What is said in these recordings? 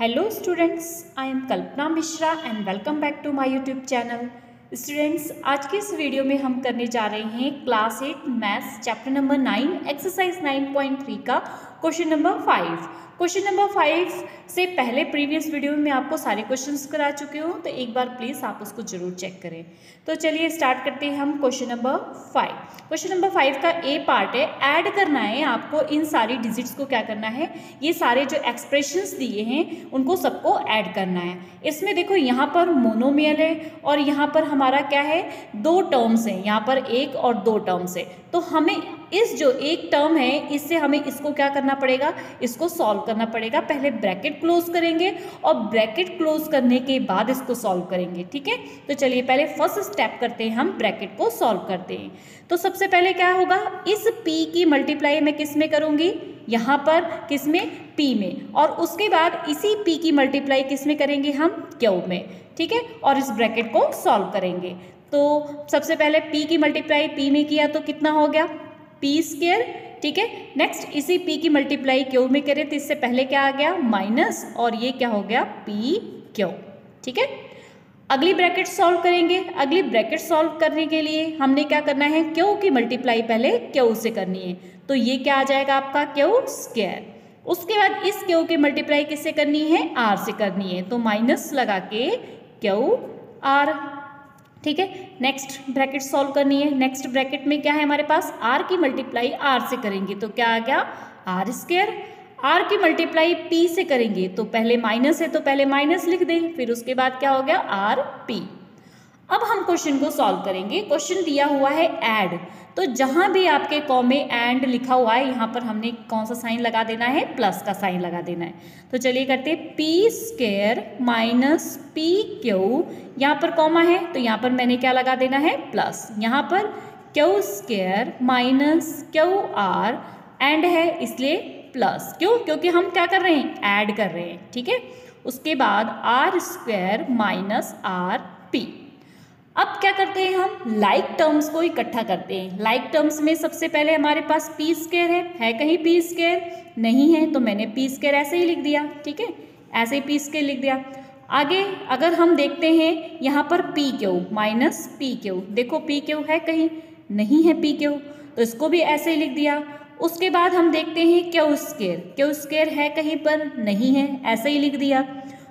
Hello students I am Kalpana Mishra and welcome back to my YouTube channel students आज के इस video में हम करने जा रहे हैं class eight maths chapter number nine exercise nine point three का question number five question number five से पहले प्रीवियस वीडियो में आपको सारे क्वेश्चंस करा चुके हूँ तो एक बार प्लीज़ आप उसको ज़रूर चेक करें। तो चलिए स्टार्ट करते हैं हम question number five question number five का ए पार्ट है ऐड करना है आपको इन सारी डिजिट्स को क्या करना है? ये सारे जो एक्सप्रेशंस दिए हैं, उनको सबको ऐड करना है। इसमें देखो, यहाँ पर मोनोमियल है और यहाँ पर हमारा क्या है? दो टर्म्स हैं, यहाँ पर एक और दो टर्म्स है। तो हमें इस जो एक टर्म है, इससे हमें इसको क्या करना पड़ेगा? इसको सॉल्व करना पड़ेगा। पहले ब्रैकेट क्लोज करेंगे और ब्रैकेट क्लोज करने के बाद इसको सॉल्व करेंगे, ठीक है? तो चलिए पहले फ़र्स्ट स्टेप करते हैं हम ब्रैकेट को सॉल्व करते हैं। तो सबसे पहले क्या होगा? इस p की मल्टीप्लाई मैं किसमें करूँगी? यहाँ पर, किसमें? P में। और उसके बाद इसी p की मल्टीप्लाई किसमें करेंगे हम? क्यू में, ठीक है? और इस ब्रैकेट को सॉल्व करेंगे। तो सबसे पहले p की मल्टीप्लाई p में किया तो कितना हो गया? पी स्केयर ठीक है? नेक्स्ट इसी पी की मल्टीप्लाई क्यू में करें? तो इससे पहले क्या आ गया? माइनस और ये क्या हो गया? पी क्यू, ठीक है? अगली ब्रैकेट सॉल्व करेंगे। अगली ब्रैकेट सॉल्व करने के लिए हमने क्या करना है? क्यू की मल्टीप्लाई पहले क्यू से करनी है? तो ये क्या आ जाएगा आपका? क्यू? स्केयर उसके बाद इस क्यू की मल्टीप्लाई किससे करनी है? आर से करनी है। तो माइनस लगा के क्यू? आर ठीक है? नेक्स्ट ब्रैकेट सॉल्व करनी है। नेक्स्ट ब्रैकेट में क्या है हमारे पास? आर की मल्टीप्लाई आर से करेंगे। तो क्या आ गया? आर स्केयर आर की मल्टीप्लाई पी से करेंगे। तो पहले माइनस है तो पहले माइनस लिख दें। फिर उसके बाद क्या हो गया? आर पी अब हम क्वेश्चन को सॉल्व करेंगे। क्वेश्चन दिया हुआ है ऐड तो जहाँ भी आपके कॉ में एंड लिखा हुआ है, यहाँ पर हमने कौन सा साइन लगा देना है? प्लस का साइन लगा देना है। तो चलिए करते हैं P square minus P Q यहाँ पर कॉमा है तो यहाँ पर मैंने क्या लगा देना है? प्लस यहाँ पर Q square minus Q R and है, इसलिए प्लस क्यों? क्योंकि हम क्या कर रहे हैं? ऐड कर रहे हैं, ठीक है? उसके बाद R square minus R P अब क्या करते हैं हम? लाइक like टर्म्स को इकट्ठा करते हैं। लाइक like टर्म्स में सबसे पहले हमारे पास पी स्केयर है। है कहीं पी स्केयर नहीं है तो मैंने पी स्केयर ऐसे ही लिख दिया, ठीक है? ऐसे ही पी स्केयर लिख दिया। आगे अगर हम देखते हैं, यहाँ पर P Q? Minus P Q? देखो पी क्यू है कहीं? नहीं है पी क्यू? तो इसको भी ऐसे ही लिख दिया। उसके बाद हम देखते हैं क्यू स्केयर क्यू स्केयर है कहीं पर? नहीं है, ऐसे ही लिख दिया।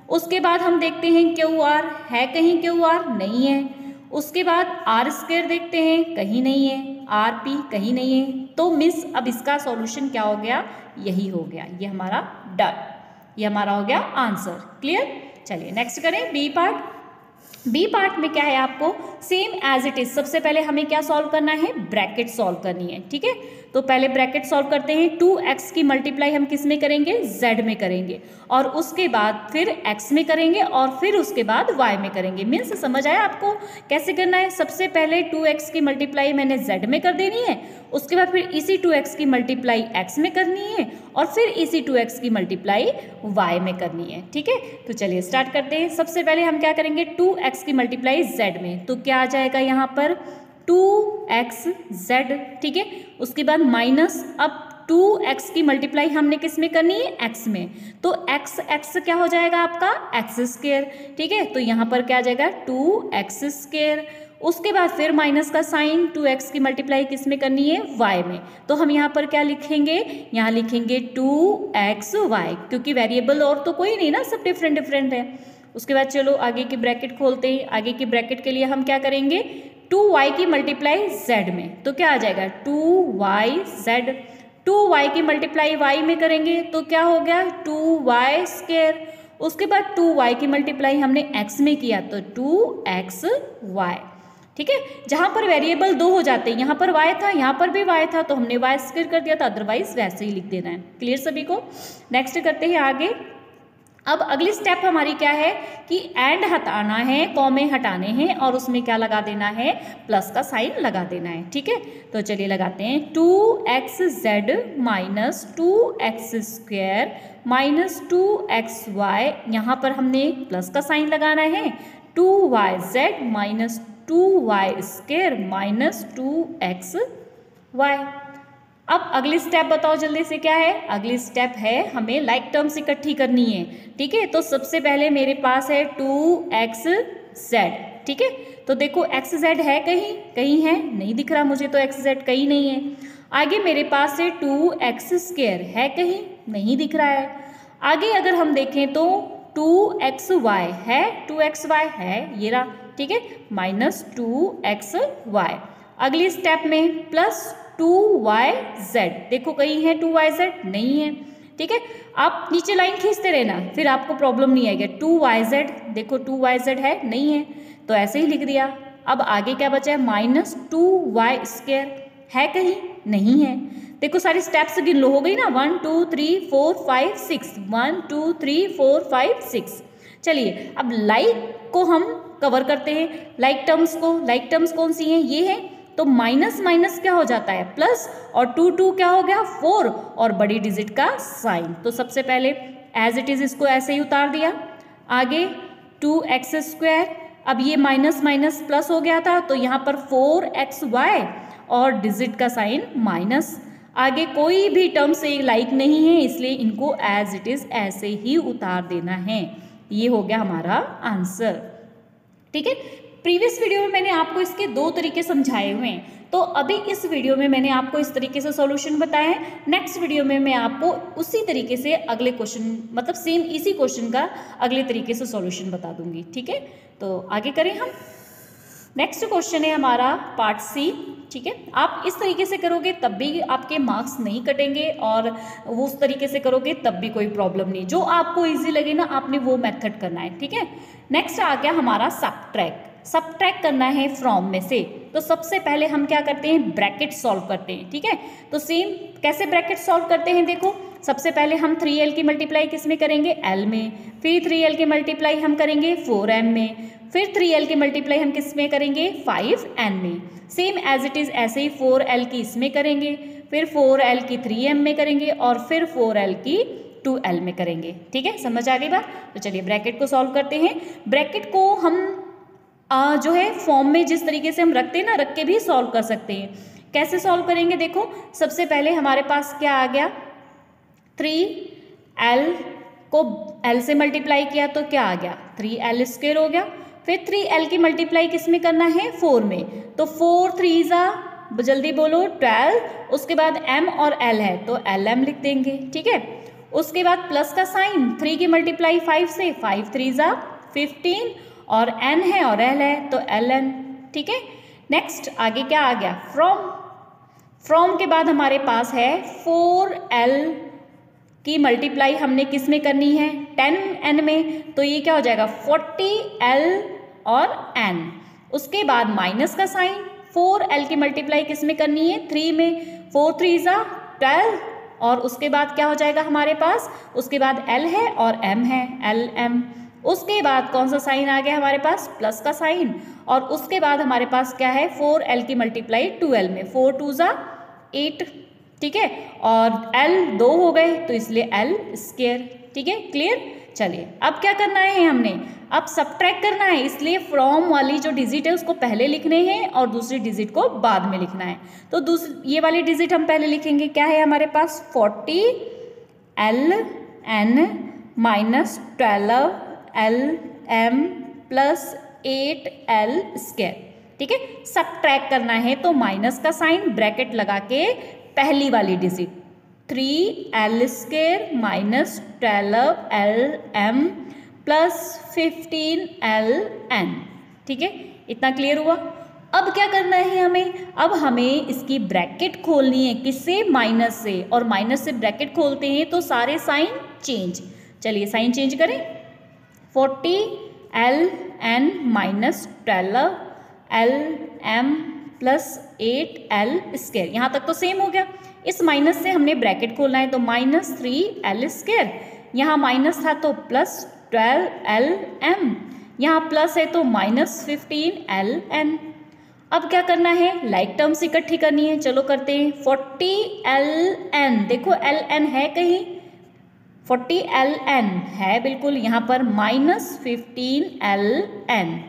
उसके बाद हम देखते हैं क्यू आर है कहीं क्यू आर नहीं है। उसके बाद आर स्क्र देखते हैं, कहीं नहीं है आर पी कहीं नहीं है। तो मिस अब इसका सॉल्यूशन क्या हो गया? यही हो गया। ये हमारा डर ये हमारा हो गया आंसर क्लियर चलिए नेक्स्ट करें बी पार्ट बी पार्ट में क्या है आपको? सेम एज इट इज़ सबसे पहले हमें क्या सॉल्व करना है? ब्रैकेट सॉल्व करनी है, ठीक है? तो पहले ब्रैकेट सॉल्व करते हैं, टू एक्स की मल्टीप्लाई हम किसमें करेंगे? जेड में करेंगे। और उसके बाद फिर एक्स में करेंगे और फिर उसके बाद वाई में करेंगे। मीन्स समझ आया आपको? कैसे करना है? सबसे पहले टू एक्स की मल्टीप्लाई मैंने जेड में कर देनी है, उसके बाद फिर इसी टू एक्स की मल्टीप्लाई एक्स में करनी है और फिर इसी टू एक्स की मल्टीप्लाई वाई में करनी है। ठीक है? तो चलिए स्टार्ट करते हैं। सबसे पहले हम क्या करेंगे? टू एक्स की मल्टीप्लाई जेड में। तो क्या आ जाएगा यहाँ पर? टू एक्स जेड, ठीक है? उसके बाद माइनस, अब टू एक्स की मल्टीप्लाई हमने किसमें करनी है? एक्स में। तो एक्स एक्स क्या हो जाएगा आपका? एक्स स्केयर ठीक है? तो यहाँ पर क्या आ जाएगा? टू एक्स स्केयर उसके बाद फिर माइनस का साइन, टू एक्स की मल्टीप्लाई किसमें करनी है? वाई में। तो हम यहाँ पर क्या लिखेंगे? यहाँ लिखेंगे टू एक्स वाई, क्योंकि वेरिएबल और तो कोई नहीं ना, सब डिफरेंट डिफरेंट है। उसके बाद चलो आगे की ब्रैकेट खोलते हैं। आगे की ब्रैकेट के लिए हम क्या करेंगे? टू वाई की मल्टीप्लाई जेड में तो क्या आ जाएगा? Two Y Z two Y की मल्टीप्लाई वाई में करेंगे तो क्या हो गया? टू वाई स्केयर उसके बाद टू वाई की मल्टीप्लाई हमने एक्स में किया तो टू एक्स वाई। ठीक है? जहाँ पर वेरिएबल दो हो जाते हैं, यहाँ पर वाई था, यहाँ पर भी वाई था तो हमने वाई स्क्र कर दिया था अदरवाइज़ वैसे ही लिख देना है। क्लियर सभी को? नेक्स्ट करते हैं आगे। अब अगली स्टेप हमारी क्या है कि एंड हटाना है कॉमे हटाने हैं और उसमें क्या लगा देना है? प्लस का साइन लगा देना है, ठीक है? तो चलिए लगाते हैं। Two X Z minus two X square minus two X Y यहाँ पर हमने प्लस का साइन लगाना है। Two Y Z minus two Y square minus two X Y अब अगली स्टेप बताओ जल्दी से क्या है? अगली स्टेप है हमें लाइक टर्म्स इकट्ठी करनी है, ठीक है? तो सबसे पहले मेरे पास है टू एक्स जेड ठीक है? तो देखो एक्स जेड है कहीं कहीं है? नहीं दिख रहा मुझे तो एक्स जेड कहीं नहीं है। आगे मेरे पास है टू एक्स स्क्र है कहीं? नहीं दिख रहा है। आगे अगर हम देखें तो टू एक्स वाई है टू एक्स वाई है ये रहा, ठीक है? माइनस टू एक्स वाई अगली स्टेप में प्लस टू वाई जेड। देखो, कहीं है टू वाई जेड, नहीं है। ठीक है? आप नीचे लाइन खींचते रहना, फिर आपको प्रॉब्लम नहीं आएगा। टू वाई जेड, देखो, टू वाई जेड है, नहीं है। तो ऐसे ही लिख दिया। अब आगे क्या बचा है? माइनस टू वाई स्क्र है कहीं? नहीं है। देखो, सारी स्टेप्स गिन लो, हो गई ना? One, two, three, four, five, six. One, two, three, four, five, six. चलिए, अब लाइक को हम कवर करते हैं। लाइक टर्म्स को लाइक टर्म्स कौन सी हैं? ये है। तो माइनस माइनस क्या हो जाता है? प्लस और टू टू क्या हो गया? फोर और बड़ी डिजिट का साइन। तो सबसे पहले एज इट इज़ इसको ऐसे ही उतार दिया। आगे टू एक्स स्क्वायर अब ये माइनस माइनस प्लस हो गया था तो यहाँ पर फोर एक्स वाई और डिजिट का साइन माइनस। आगे कोई भी टर्म से लाइक नहीं है, इसलिए इनको एज इट इज़ ऐसे ही उतार देना है। ये हो गया हमारा आंसर ठीक है? प्रीवियस वीडियो में मैंने आपको इसके दो तरीके समझाए हुए हैं। तो अभी इस वीडियो में मैंने आपको इस तरीके से सॉल्यूशन बताया है। नेक्स्ट वीडियो में मैं आपको उसी तरीके से अगले क्वेश्चन मतलब सेम इसी क्वेश्चन का अगले तरीके से सॉल्यूशन बता दूँगी, ठीक है? तो आगे करें हम। नेक्स्ट क्वेश्चन है हमारा पार्ट सी ठीक है? आप इस तरीके से करोगे तब भी आपके मार्क्स नहीं कटेंगे और वो उस तरीके से करोगे तब भी कोई प्रॉब्लम नहीं। जो आपको इजी लगे ना, आपने वो मेथड करना है, ठीक है? नेक्स्ट आ गया हमारा सब ट्रैक सब ट्रैक करना है फ्रॉम में से। तो सबसे पहले हम क्या करते हैं? ब्रैकेट सॉल्व करते हैं, ठीक है? तो सेम कैसे ब्रैकेट सॉल्व करते हैं? देखो, सबसे पहले हम थ्री एल की मल्टीप्लाई किसमें करेंगे? एल में। फिर थ्री एल की मल्टीप्लाई हम करेंगे फोर एम में। फिर थ्री एल की मल्टीप्लाई हम किसमें करेंगे? फाइव एन में। सेम एज इट इज़ ऐसे ही फोर एल की इसमें करेंगे। फिर फोर एल की थ्री एम में करेंगे और फिर फोर एल की टू एल में करेंगे। ठीक है? समझ आ गई बात? तो चलिए ब्रैकेट को सॉल्व करते हैं। ब्रैकेट को हम जो है फॉर्म में जिस तरीके से हम रखते हैं ना, रख के भी सॉल्व कर सकते हैं। कैसे सॉल्व करेंगे देखो, सबसे पहले हमारे पास क्या आ गया? थ्री एल को एल से मल्टीप्लाई किया तो क्या आ गया? थ्री एल स्क्वेयर हो गया। फिर थ्री एल की मल्टीप्लाई किसमें करना है? फोर में। तो फोर थ्री ज़ा जल्दी बोलो ट्वेल्व उसके बाद एम और एल है तो एल एम लिख देंगे, ठीक है? उसके बाद प्लस का साइन थ्री की मल्टीप्लाई फाइव से फाइव थ्री ज़ा फिफ्टीन और एन है और एल है तो एल एन ठीक है? नेक्स्ट आगे क्या आ गया? फ्रॉम फ्रॉम के बाद हमारे पास है फोर एल की मल्टीप्लाई हमने किसमें करनी है? टेन एन में। तो ये क्या हो जाएगा? फोर्टी एल और एन उसके बाद माइनस का साइन फोर एल की मल्टीप्लाई किसमें करनी है? थ्री में। फोर थ्री ज़ा ट्वेल्व और उसके बाद क्या हो जाएगा हमारे पास? उसके बाद एल है और एम है एल एम उसके बाद कौन सा साइन आ गया हमारे पास? प्लस का साइन। और उसके बाद हमारे पास क्या है? फोर एल की मल्टीप्लाई टू एल में। फोर टू ज़ा एट, ठीक है? और एल दो हो गए तो इसलिए एल स्केयर ठीक है? क्लियर? चलिए, अब क्या करना है हमने? अब सब करना है, इसलिए फ्रॉम वाली जो डिजिट है उसको पहले लिखने हैं और दूसरी डिजिट को बाद में लिखना है। तो दूसरी ये वाली डिजिट हम पहले लिखेंगे। क्या है हमारे पास? Forty L N minus twelve L M plus eight L square ठीक है? सब ट्रैक करना है तो माइनस का साइन ब्रैकेट लगा के पहली वाली digit three L square minus twelve L M plus fifteen L N ठीक है? इतना क्लियर हुआ? अब क्या करना है हमें? अब हमें इसकी ब्रैकेट खोलनी है। किससे? माइनस से। और माइनस से ब्रैकेट खोलते हैं तो सारे साइन चेंज चलिए साइन चेंज करें। Forty, L N minus twelve, L M plus eight, L square यहाँ तक तो सेम हो गया। इस माइनस से हमने ब्रैकेट खोलना है तो माइनस थ्री, एल स्केयर यहाँ माइनस था तो प्लस ट्वेल्व, एल एम। यहाँ प्लस है तो माइनस फिफ्टीन, एल एन। अब क्या करना है? लाइक टर्म्स इकट्ठी करनी है। चलो करते हैं। Forty, L N. देखो, एल एन है कहीं। फोर्टी एल एन है, बिल्कुल यहाँ पर माइनस फिफ्टीन एल एन।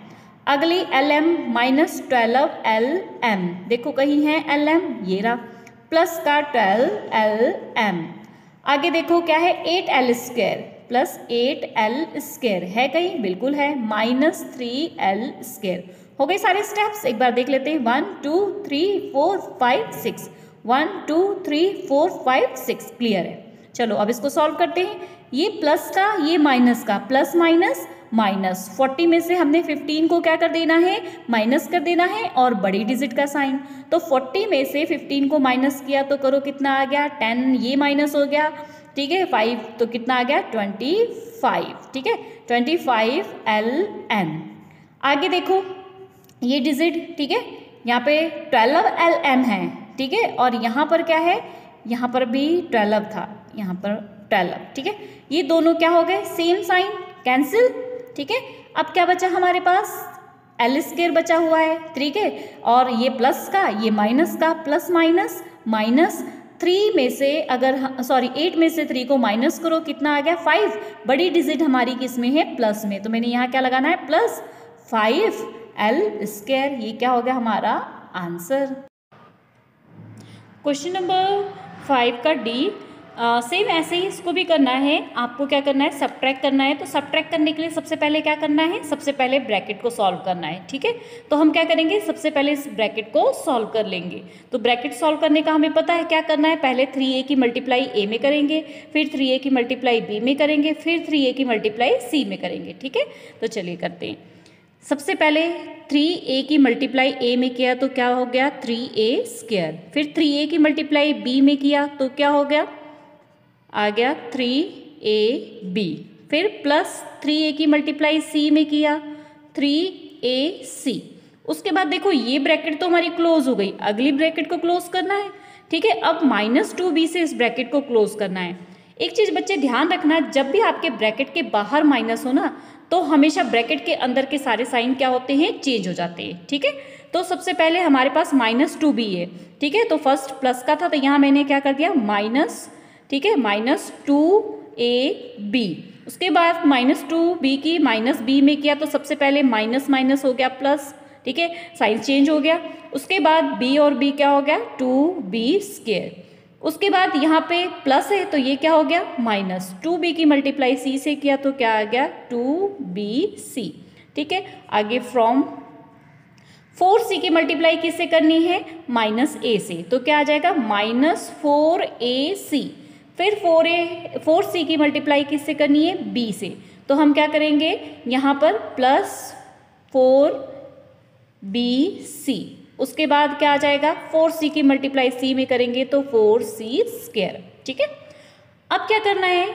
अगली L M minus twelve L M. देखो कहीं है एल एम, ये रहा। प्लस का ट्वेल्व एल एम। आगे देखो क्या है, eight L square. Plus eight L square. है कहीं? बिल्कुल है, माइनस थ्री एल स्क्वेयर। हो गए सारे स्टेप्स, एक बार देख लेते हैं। One, two, three, four, five, six. One, two, three, four, five, six. Clear है। चलो, अब इसको सॉल्व करते हैं। ये प्लस का, ये माइनस का प्लस माइनस माइनस फोर्टी में से हमने फिफ्टीन को क्या कर देना है? माइनस कर देना है और बड़ी डिजिट का साइन तो फोर्टी में से फिफ्टीन को माइनस किया तो करो कितना आ गया? टेन ये माइनस हो गया। ठीक है फाइव तो कितना आ गया? ट्वेंटी फाइव ठीक है ट्वेंटी फाइव एल एन आगे देखो, ये डिजिट ठीक है, यहाँ पे ट्वेल्व एल एम है। ठीक है, और यहाँ पर क्या है? यहाँ पर भी ट्वेल्व था, यहाँ पर ट्वेल्व, ठीक है? ये दोनों क्या हो गए? सेम साइन कैंसिल ठीक है? अब क्या बचा हमारे पास? एल स्केयर बचा हुआ है ठीक है और ये प्लस का, ये माइनस का प्लस माइनस माइनस थ्री में से अगर सॉरी एट में से थ्री को माइनस करो, कितना आ गया? फाइव बड़ी डिजिट हमारी किसमें है? प्लस में। तो मैंने यहाँ क्या लगाना है? प्लस फाइव एल स्केयर ये क्या हो गया हमारा? आंसर क्वेश्चन नंबर फाइव का डी सेम ऐसे ही इसको भी करना है। आपको क्या करना है? सब्ट्रैक्ट करना है। तो सब्ट्रैक्ट करने के लिए सबसे पहले क्या करना है? सबसे पहले ब्रैकेट को सॉल्व करना है, ठीक है? तो हम क्या करेंगे? सबसे पहले इस ब्रैकेट को सॉल्व कर लेंगे। तो ब्रैकेट सॉल्व करने का हमें पता है क्या करना है? पहले थ्री ए की मल्टीप्लाई ए में करेंगे, फिर थ्री ए की मल्टीप्लाई बी में करेंगे, फिर थ्री ए की मल्टीप्लाई सी में करेंगे, ठीक है? तो चलिए करते हैं। सबसे पहले थ्री ए की मल्टीप्लाई ए में किया तो क्या हो गया? थ्री ए स्क्र फिर थ्री ए की मल्टीप्लाई बी में किया तो क्या हो गया? आ गया थ्री ए बी फिर प्लस थ्री ए की मल्टीप्लाई सी में किया थ्री ए सी उसके बाद देखो, ये ब्रैकेट तो हमारी क्लोज हो गई। अगली ब्रैकेट को क्लोज करना है। ठीक है, अब माइनस टू बी से इस ब्रैकेट को क्लोज करना है। एक चीज़ बच्चे ध्यान रखना, जब भी आपके ब्रैकेट के बाहर माइनस हो ना तो हमेशा ब्रैकेट के अंदर के सारे साइन क्या होते हैं? चेंज हो जाते हैं, ठीक है? तो सबसे पहले हमारे पास माइनस टू बी है, ठीक है? तो फ़र्स्ट प्लस का था तो यहाँ मैंने क्या कर दिया? माइनस, ठीक है? Minus two A B. उसके बाद माइनस टू बी की माइनस बी में किया तो सबसे पहले माइनस माइनस हो गया प्लस, ठीक है? साइन चेंज हो गया। उसके बाद बी और बी क्या हो गया? टू बी स्केयर उसके बाद यहाँ पे प्लस है तो ये क्या हो गया? माइनस टू बी की मल्टीप्लाई सी से किया तो क्या आ गया? टू बी सी ठीक है? आगे फ्रॉम फोर सी की मल्टीप्लाई किससे करनी है? माइनस ए से. तो क्या आ जाएगा? माइनस फोर ए सी फिर फोर ए फोर सी की मल्टीप्लाई किससे करनी है? बी से. तो हम क्या करेंगे? यहाँ पर प्लस फोर बी सी उसके बाद क्या आ जाएगा? फोर सी की मल्टीप्लाई सी में करेंगे तो फोर सी स्क्र ठीक है? अब क्या करना है?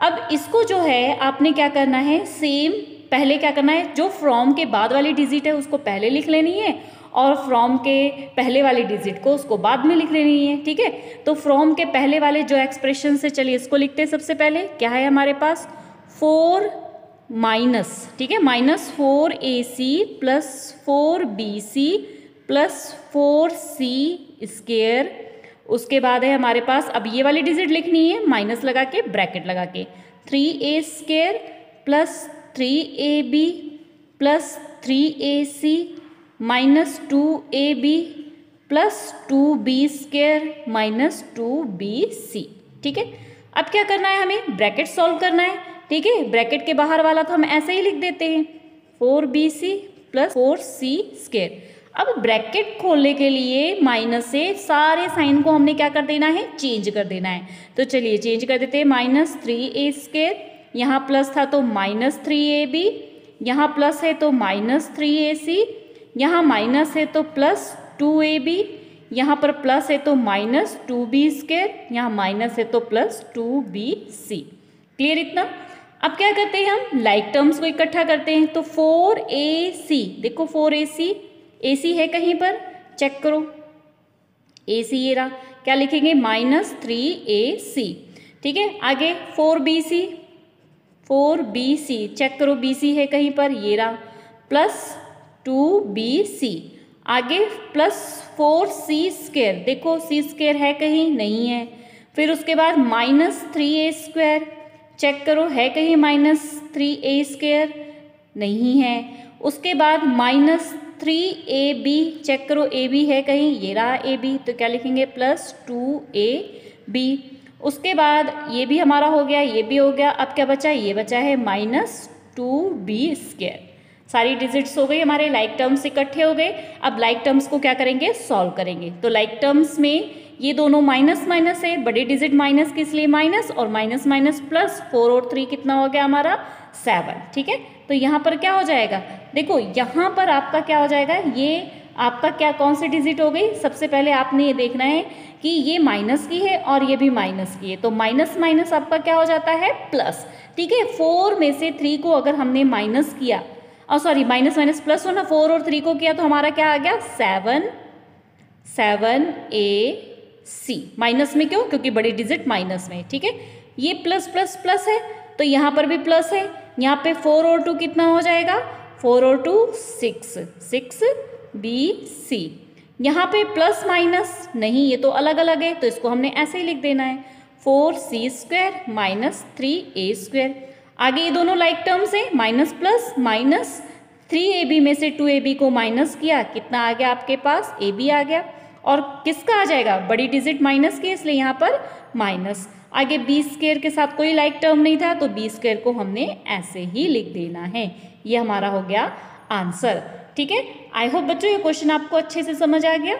अब इसको जो है, आपने क्या करना है? सेम पहले क्या करना है? जो फ्रॉम के बाद वाली डिजिट है, उसको पहले लिख लेनी है और फ्रॉम के पहले वाले डिजिट को उसको बाद में लिख लेनी है। ठीक है? तो फ्रॉम के पहले वाले जो एक्सप्रेशन से, चलिए इसको लिखते हैं सबसे पहले। क्या है हमारे पास? फोर माइनस ठीक है? Minus four A C plus four B C plus four C square उसके बाद है हमारे पास, अब ये वाली डिजिट लिखनी है माइनस लगा के ब्रैकेट लगा के। Three A square plus three A B plus three A C minus two A B plus two B square minus two B C ठीक है? अब क्या करना है हमें? ब्रैकेट सॉल्व करना है। ठीक है? ब्रैकेट के बाहर वाला तो हम ऐसे ही लिख देते हैं। Four B C plus four C square अब ब्रैकेट खोलने के लिए माइनस से सारे साइन को हमने क्या कर देना है? चेंज कर देना है। तो चलिए चेंज कर देते हैं। माइनस थ्री ए स्केयर यहाँ प्लस था तो माइनस थ्री ए बी। यहाँ प्लस है तो माइनस थ्री ए सी। यहाँ माइनस है तो प्लस टू ए बी। यहाँ पर प्लस है तो माइनस टू बी स्केयर यहाँ माइनस है तो plus two B C. Clear इतना? अब क्या करते हैं हम? लाइक टर्म्स को इकट्ठा करते हैं। तो फोर ए सी। देखो फोर ए सी। ए सी है कहीं पर? चेक करो। ए सी ये रहा। क्या लिखेंगे? माइनस थ्री ए सी ठीक है? आगे four B C four B C check करो बी सी है कहीं पर? ये रहा। प्लस टू बी सी आगे प्लस फोर सी स्क्वेयर देखो सी स्क्वेयर है कहीं? नहीं है। फिर उसके बाद minus three A square check करो, है कहीं माइनस थ्री ए स्क्वेयर नहीं है। उसके बाद minus three A B check करो ए बी है कहीं, ये रहा ए बी तो क्या लिखेंगे? प्लस टू ए बी उसके बाद ये भी हमारा हो गया, ये भी हो गया, अब क्या बचा? ये बचा है माइनस टू बी स्क्र सारी डिजिट्स हो गई हमारे लाइक टर्म्स इकट्ठे हो गए। अब लाइक टर्म्स को क्या करेंगे? सॉल्व करेंगे। तो लाइक टर्म्स में ये दोनों माइनस माइनस है, बड़े डिजिट माइनस किस लिए माइनस और माइनस माइनस प्लस फोर और थ्री कितना हो गया हमारा? सेवन ठीक है? तो यहाँ पर क्या हो जाएगा? देखो, यहाँ पर आपका क्या हो जाएगा? ये आपका क्या, कौन सी डिजिट हो गई? सबसे पहले आपने ये देखना है कि ये माइनस की है और ये भी माइनस की है। तो माइनस माइनस आपका क्या हो जाता है? प्लस ठीक है? फोर में से थ्री को अगर हमने माइनस किया और सॉरी माइनस माइनस प्लस हो ना फोर और थ्री को किया तो हमारा क्या आ गया? Seven seven A C minus में क्यों? क्योंकि बड़ी डिजिट माइनस में ठीक है? ये प्लस प्लस प्लस है तो यहाँ पर भी प्लस है। यहाँ पे फोर और टू कितना हो जाएगा? फोर और two six six B C यहाँ पे प्लस माइनस नहीं, ये तो अलग अलग है तो इसको हमने ऐसे ही लिख देना है। Four C square minus three A square आगे ये दोनों लाइक टर्म्स है minus plus minus three A B में से टू ए बी को माइनस किया, कितना आ गया आपके पास? ए बी आ गया। और किसका आ जाएगा? बड़ी डिजिट माइनस की, इसलिए यहाँ पर माइनस आगे बी स्केयर के साथ कोई लाइक टर्म नहीं था तो बी स्केयर को हमने ऐसे ही लिख देना है। ये हमारा हो गया आंसर ठीक है? आई होप बच्चों, ये क्वेश्चन आपको अच्छे से समझ आ गया।